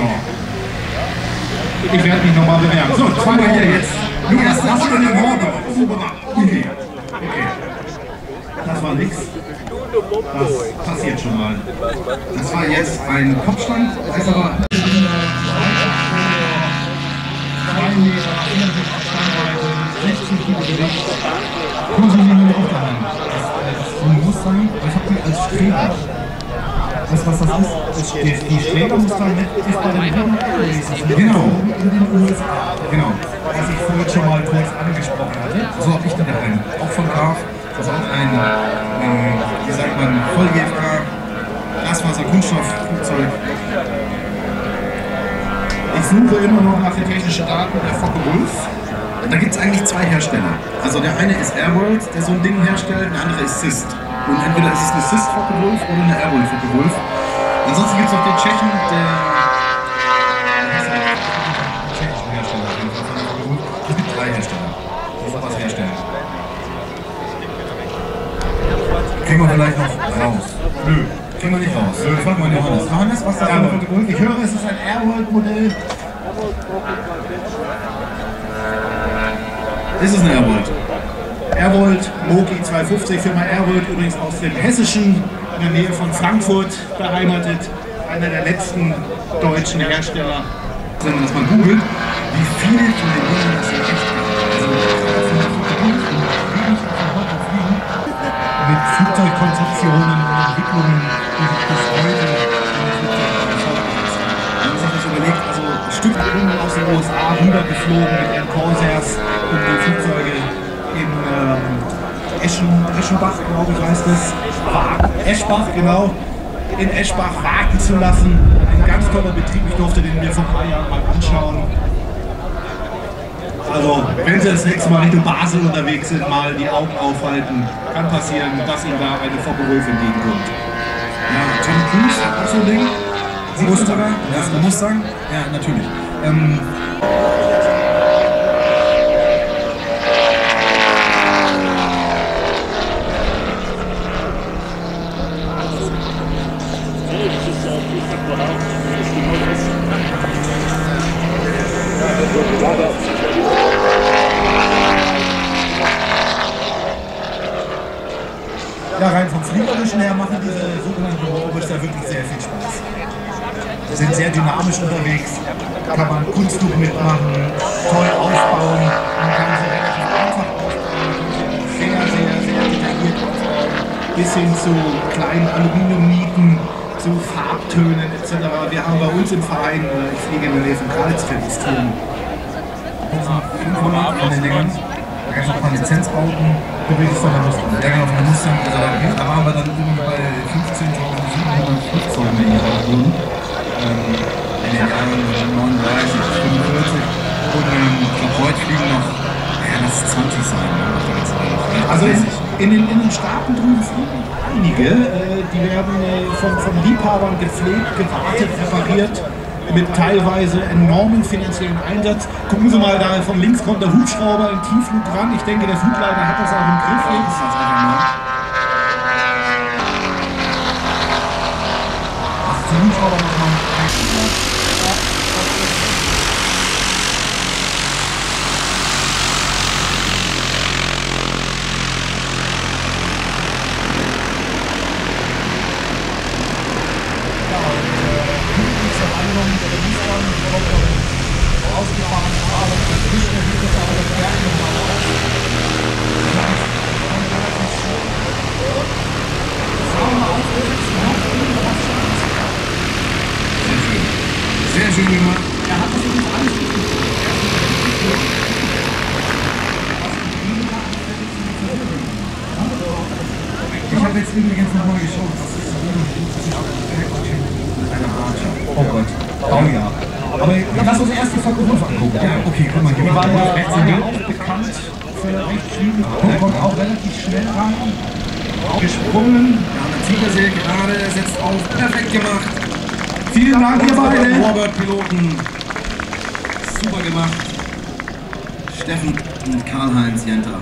Ja. Ich werde mich nochmal bewerben. So, wir hier jetzt. Lukas, hast du den Horn? Okay. Das war nix. Das passiert schon mal. Das war jetzt ein Kopfstand, das ist aber. Man muss sagen, ich habe die als Streber. Du, was das ist? Die, die Strebermuster ist bei den Genau. in den USA. Genau. Was ich vorhin schon mal kurz angesprochen hatte. So habe ich den einen. Auch von Graf. Das ist auch ein, äh, wie sagt man, voll GFK, Glasfaser, Kunststoffflugzeug. Ich suche immer noch nach den technischen Daten der Focke Wolf. Da gibt es eigentlich zwei Hersteller. Also der eine ist Airworld, der so ein Ding herstellt, der andere ist Sist. Und entweder ist es eine Sist Focke Wolf oder eine Airworld Focke Wolf. Ansonsten gibt es noch den Tschechen, der. wie heißt der? Der tschechische Hersteller. Es gibt drei Hersteller, die sowas herstellen. Kriegen wir vielleicht noch raus. Nö. Kriegen wir nicht raus. Nö, frag mal Johannes. Johannes, was ist das für? Ich höre, es ist ein Airworld-Modell. Ist es ein Airworld? Airworld, Moki 250, Firma Airworld, übrigens aus dem Hessischen, in der Nähe von Frankfurt beheimatet. Einer der letzten deutschen Hersteller. Wenn man das mal googelt, wie viele von den Dingen es in echt. Mit Flugzeugkonzeptionen und Entwicklungen, die bis heute in der Flugzeugkonzeption man sich das überlegt, also Stück aus den USA rübergeflogen mit Air Corsairs, um die Flugzeuge in ähm, Eschen, Eschenbach, glaube ich, heißt es. Eschbach, genau. In Eschbach warten zu lassen. Ein ganz toller Betrieb. Ich durfte den mir vor ein paar Jahren mal anschauen. Also, wenn Sie das nächste Mal Richtung Basel unterwegs sind, mal die Augen aufhalten. Kann passieren, dass Ihnen da eine Focke Wolf entgegenkommt. Ja, Tom Cruise auch so ein Ding. Mustang, ja, Mustang, ja, natürlich. Ähm, Ja, rein vom Fliegerischen her machen diese sogenannten Orbits da wirklich sehr viel Spaß. Sie sind sehr dynamisch unterwegs, kann man Kunstdruck mitmachen, toll aufbauen, man kann sie relativ einfach aufbauen, sehr, sehr, sehr detailliert aufbauen, bis hin zu kleinen Aluminiumnieten, zu Farbtönen etc. Wir haben bei uns im Verein, äh, ich fliege in der Nähe von Karlsfeld, das Turm, 500 von den Dingern. Da gab es noch ein paar Lizenzbauten, gewesen von der Mustang. Ja, genau, von Mustang. Also da, da waren wir dann irgendwie bei 15.700 Flugzeugen in ihrer Region. Ähm, in den Jahren 39 bis 45. Und ähm, ich heute fliegen noch, lass es 20 sein. Also in, 30. in, den, in den Staaten drüben fliegen einige, äh, die werden äh, von, von Liebhabern gepflegt, gewartet, repariert, mit teilweise enormen finanziellen Einsatz. Gucken Sie mal, da von links kommt der Hubschrauber im Tiefflug ran. Ich denke, der Flugleiter hat das auch im Griff. Das ist das einfach mal. Ach, der Hubschrauber nochmal. Sehr schön gemacht. Ich habe jetzt übrigens nochmal geschaut. Das ist Arche. Oh Gott. Oh ja. Aber lass uns erst die Wolf angucken. Ja, okay, guck mal, Die mal war ja auch bekannt für recht Focke. Kommt auch relativ schnell rein. Gesprungen. Ja, der sehr gerade, setzt auf. Perfekt gemacht. Vielen Dank, ihr beide. Robert-Piloten. Super gemacht. Steffen und Karl-Heinz Jenter.